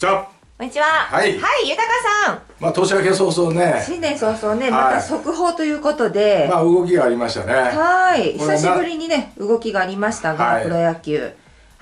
じゃあこんにちは。はい。はい、豊さん。まあ年明け早々ね。新年早々ね、はい。また速報ということで。まあ動きがありましたね、はい、久しぶりにね、動きがありましたが、はい。プロ野球。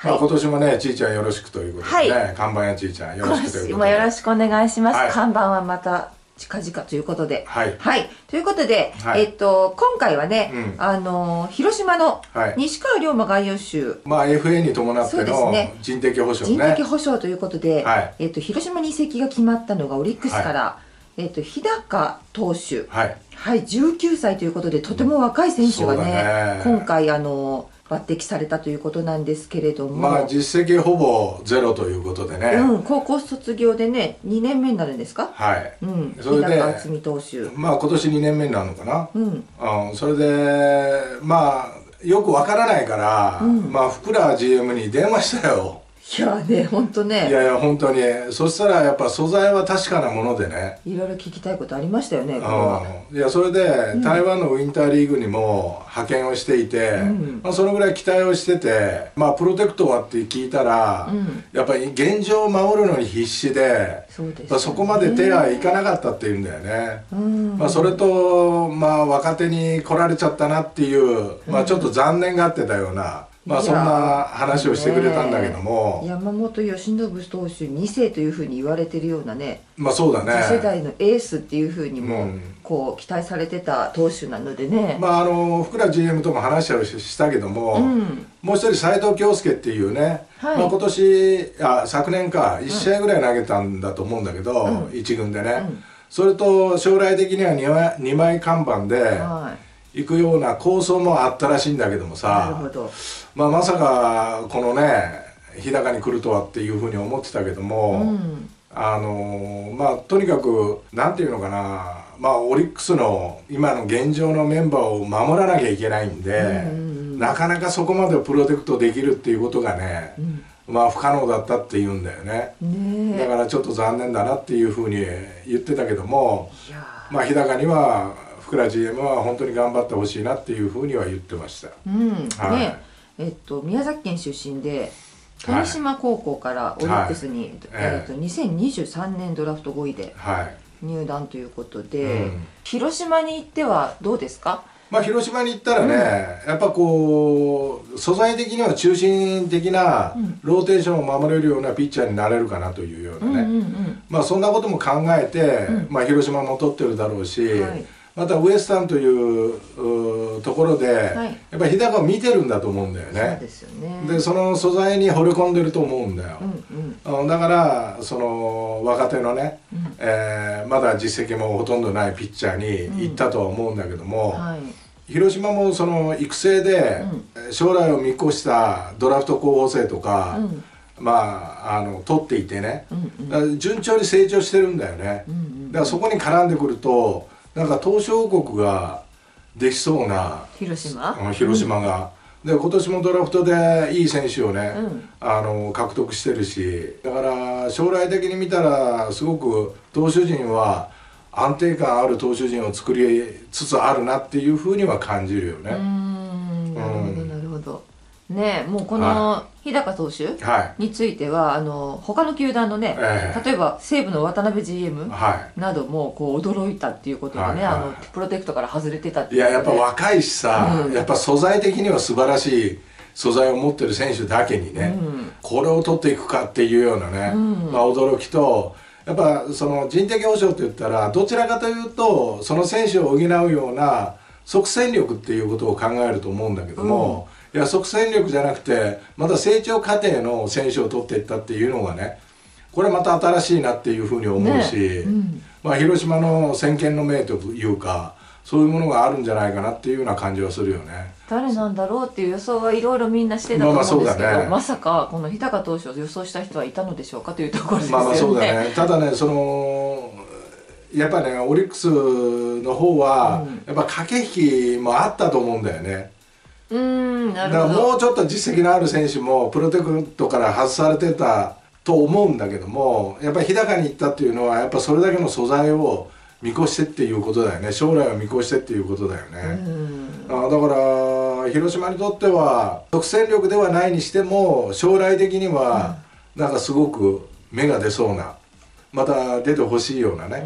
まあ、今年もねちいちゃんよろしくということでね、はい。看板やちいちゃんよろしくということもでよろしくお願いします。はい。看板はまた近々ということで。はい。はい。ということで、はい。えっと、今回はね、うん。あの、広島のはい。西川龍馬外野手、まあ FA に伴ってそうですのね。人的保障人ね的保障ということで、はい。えっと、広島に移籍が決まったのがオリックスから、えっと、日高投手、はい。はい、19歳ということでとても若い選手がね,、だね。今回あの抜擢されたということなんですけれども、まあ実績ほぼゼロということでね、うん、高校卒業でね2年目になるんですか、はい。うん、それで渥美投手、まあ今年2年目になるのかな、うん、うん、それでまあよくわからないから、うん。まあ福良 GM に電話したよいやね本当いねやいや本当に。そしたらやっぱ素材は確かなものでね。いろいろ聞きたいことありましたよねうん。いやそれで、台湾のウィンターリーグにも派遣をしていて、うん。まあ、そのぐらい期待をしてて、まあ、プロテクトはって聞いたら、うん。やっぱり現状を守るのに必死で、そうですよね。まあ、そこまで手はいかなかったっていうんだよね、うん。まあ、それと、まあ、若手に来られちゃったなっていう、まあ、ちょっと残念がってたような、まあ、そんな話をしてくれたんだけども、山本由伸投手2世というふうに言われてるようなねまあそうだね。次世代のエースっていうふうにも、うん。こう期待されてた投手なのでね、まああの福良 GM とも話をしたけども、うん。もう一人斉藤京介っていうね、はい。まあ、今年あ昨年か1試合ぐらい投げたんだと思うんだけど、うん。一軍でね、うんそれと将来的には 2, 枚二枚看板では行くような構想もあったらしいんだけどもさ、ど。まあ、まさかこのね日高に来るとはっていうふうに思ってたけども、うん。あのまあとにかくなんていうのかな。まあオリックスの今の現状のメンバーを守らなきゃいけないんで、うんうんうん。なかなかそこまでプロテクトできるっていうことがね、うん。まあ不可能だったって言うんだよね、ねえ。だからちょっと残念だなっていうふうに言ってたけどもまあ日高には福良 GM は本当に頑張ってほしいなっていうふうには言ってました。うん、はい。ね。えっと宮崎県出身で富島高校からオリックスに、はい。えっと2023年ドラフト5位ではい。入団ということで、うん。広島に行ってはどうですか？まあ広島に行ったらね、やっぱこう素材的には中心的なうん。ローテーションを守れるようなピッチャーになれるかなというようなね、うんうん。まあそんなことも考えて、うん。まあ広島も取ってるだろうし、はいまたウエスタンといううところで、い。やっぱり日高を見てるんだと思うんだよね。でね。でその素材に惚れ込んでると思うんだよ。う、んうん。あだからその若手のね、うん。えーまだ実績もほとんどないピッチャーに行ったとは思うんだけども、はい。広島もその育成でう将来を見越したドラフト候補生とか、うん。まああの取っていてね、うんうん。順調に成長してるんだよね、うんうん。だからそこに絡んでくるとなんか東証王国ができそうな広島？うん広島が、で今年もドラフトでいい選手をね、うん。あの獲得してるしだから将来的に見たらすごく投手陣は安定感ある投手陣を作りつつあるなっていうふうには感じるよね、ん。なるほどうんなるほどねえもうこのは日高投手はい。についてはあの他の球団のね、ええ。例えば西武の渡辺 GM はい。などもこう驚いたっていうことでね、はいはい。あのプロテクトから外れてたっていややっぱわ若いしさ、うん。やっぱ素材的には素晴らしい素材を持ってる選手だけにね、うん。これを取っていくかっていうようなね、うん。まあ、驚きとやっぱその人的保障って言ったらどちらかというとその選手を補うような即戦力っていうことを考えると思うんだけども、いや即戦力じゃなくてまた成長過程の選手を取っていったっていうのがねこれまた新しいなっていうふうに思うし、ねうん。まあ、広島の先見の明というかそういうものがあるんじゃないかなっていうような感じはするよね。誰なんだろうっていう予想はいろいろみんなしてたと思うんですけど、まあまあね。まさかこの日高投手を予想した人はいたのでしょうかというところですよね。まあまあそうだね。ただねそのやっぱねオリックスの方は、うん。やっぱ駆け引きもあったと思うんだよねうーんなだからもうちょっと実績のある選手もプロテクトから外されてたと思うんだけどもやっぱり日高に行ったっていうのはやっぱそれだけの素材を見越してっていうことだよね。将来を見越してっていうことだようね、ん。あだから広島にとっては即戦力ではないにしても将来的にはなんかすごく芽が出そうなまた出てほしいようなね、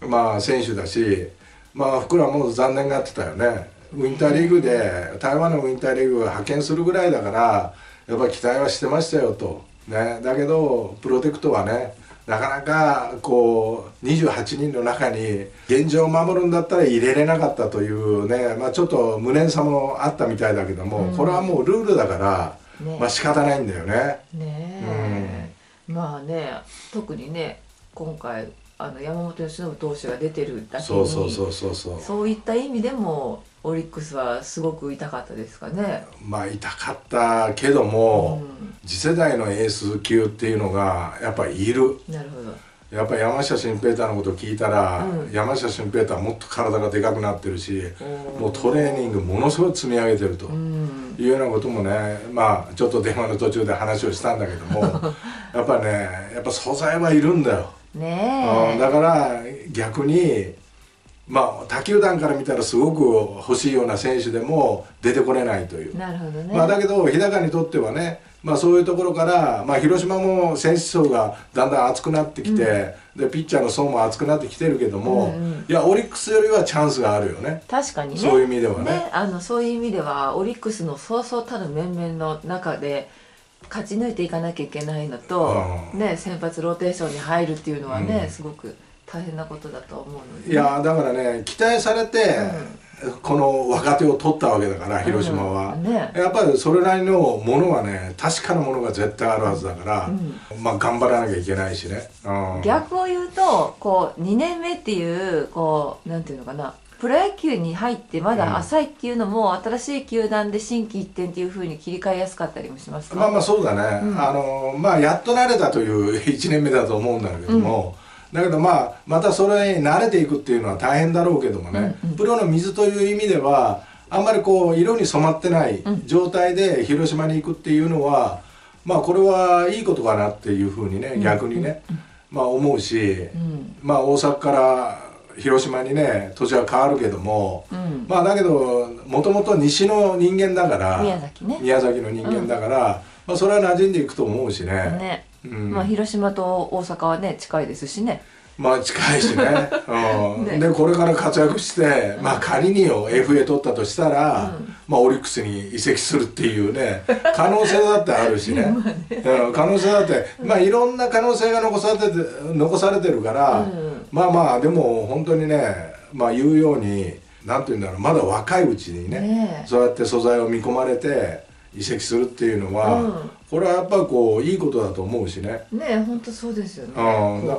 まあ選手だしまあ福良も残念がってたよねウィンターリーグで台湾のウィンターリーグが派遣するぐらいだからやっぱり期待はしてましたよと、ね、だけどプロテクトはねなかなかこう28人の中に現状を守るんだったら入れれなかったというね、まあ、ちょっと無念さもあったみたいだけども、うん、これはもうルールだから、ね、まあ仕方ないんだよね。ね、うん、まあね特にね今回あの山本由伸投手が出てるだけにそうそうそうそうそう。そういった意味でもオリックスはすごく痛かったですかね。まあ痛かったけども、うん、次世代のエース級っていうのがやっぱりいる。なるほど。やっぱ山下新平太のこと聞いたら、うん、山下新平太はもっと体がでかくなってるしもうトレーニングものすごい積み上げてるというようなこともねまあちょっと電話の途中で話をしたんだけども やっぱねやっぱ素材はいるんだよ。ねだから逆にまあ他球団から見たらすごく欲しいような選手でも出てこれないという。なるほどね、まあ、だけど日高にとってはね、まあ、そういうところから、まあ、広島も選手層がだんだん厚くなってきて、うん、でピッチャーの層も厚くなってきてるけども、うんうん、いやオリックスよりはチャンスがあるよね。確かにね。そういう意味ではね、ね、あのそういう意味ではオリックスのそうそうたる面々の中で勝ち抜いていかなきゃいけないのと、うん、ね、先発ローテーションに入るっていうのはね、うん、すごく大変なことだと思うので、ね、いやだからね期待されて、うん、この若手を取ったわけだから広島は、ね、やっぱりそれなりのものはね確かなものが絶対あるはずだから、まあ頑張らなきゃいけないしね、逆を言うとこう2年目っていうこうなんていうのかなプロ野球に入ってまだ浅いっていうのも、新しい球団で心機一転っていうふうに切り替えやすかったりもしますまあまあそうだね、うん、あのまあやっと慣れたという 1年目だと思うんだけども、うん、だけどまあまたそれに慣れていくっていうのは大変だろうけどもね、うんうん、プロの水という意味ではあんまりこう色に染まってない状態で広島に行くっていうのは、まあこれはいいことかなっていうふうにね逆にね、まあ思うし、まあ大阪から広島にね土地は変わるけども、うん、まあだけどもともと西の人間だから宮崎ね。宮崎の人間だから、うん、まあ、それは馴染んでいくと思うしね。ね、うん、まあ広島と大阪はね近いですしね。まあ近いしね、うん。ね、でこれから活躍して、まあ、仮によ FA 取ったとしたら、うん、まあ、オリックスに移籍するっていうね可能性だってあるしね。ね、可能性だって、まあ、いろんな可能性が残されて残されてるから、うん、まあまあでも本当にね、まあ、言うようになんて言うんだろうまだ若いうちにね、ね、そうやって素材を見込まれて移籍するっていうのは、これはやっぱりこういいことだと思うしね。ね本当そうですよね。うん。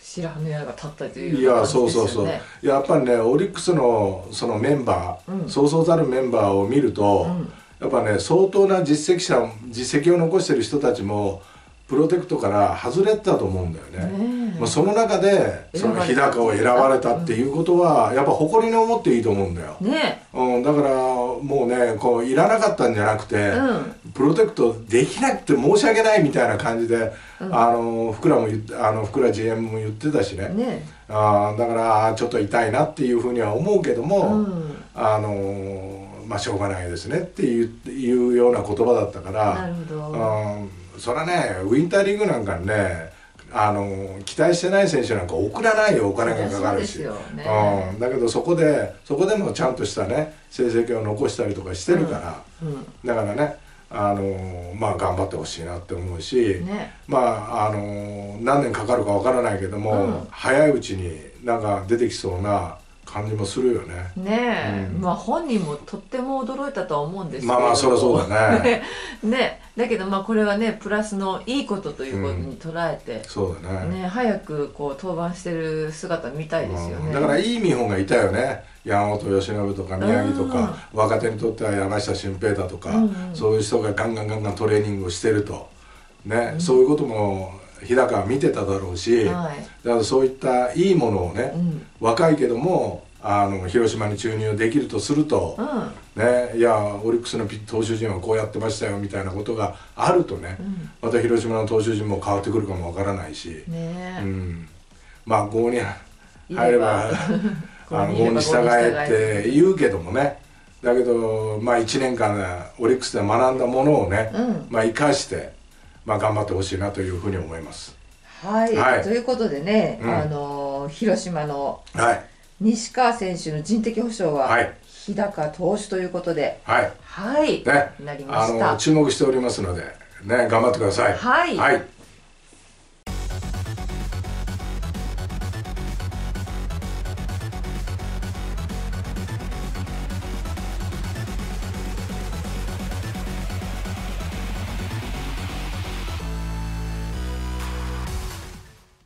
白羽の矢が立ったという、ね、いやそうそうそう。やっぱりねオリックスのそのメンバー、うん、そうそうたるメンバーを見ると、うん、やっぱね相当な実績者実績を残してる人たちもプロテクトから外れたと思うんだよね。ねまあ、その中でその日高を選ばれたっていうことはやっぱ誇りに思っていいと思うんだよ。ね、うん、だからもうねこういらなかったんじゃなくて、うん、プロテクトできなくて申し訳ないみたいな感じで、うん、あの福良も言ってあの福良 GM も言ってたしね。ねあだからちょっと痛いなっていうふうには思うけども、うん、あのまあしょうがないですねっていういうような言葉だったから。なるほど。うんそれはねウィンターリーグなんかにねあの期待してない選手なんか送らないよお金がかかるし、ね、うん、だけどそこでそこでもちゃんとしたね成績を残したりとかしてるから、うんうん、だからねあのまあ頑張ってほしいなって思うし、ね、まああの何年かかるかわからないけども、早いうちになんか出てきそうな感じもするよね。ねえ、うん、まあ本人もとっても驚いたとは思うんですけどまあまあそりゃそうだね。ね。だけどまあこれはねプラスのいいことということに捉えて、うん、そうだね。ね早くこう登板してる姿見たいですよね、うん、だからいい見本がいたよね。山本由伸とか宮城とか、若手にとっては山下新平太とか、うんうん、そういう人がガンガンガンガントレーニングをしてると。ね、そういうことも日高は見てただろうし、はい、だからそういったいいものをね、うん、若いけどもあの広島に注入できるとすると、うん、ね、いやオリックスの投手陣はこうやってましたよみたいなことがあるとね、うん、また広島の投手陣も変わってくるかもわからないし、ね、うん、まあ5 に入ればあの5に従えって言うけどもね。だけどまあ1年間オリックスで学んだものをね、まあ生かして、まあ、頑張ってほしいなというふうに思います。はい、はい。ということでね、うん。あの広島のはい西川選手の人的保障は、はい。日高投手ということではい。はい、ね。なりまあした。の注目しておりますのでね頑張ってください。はい。はい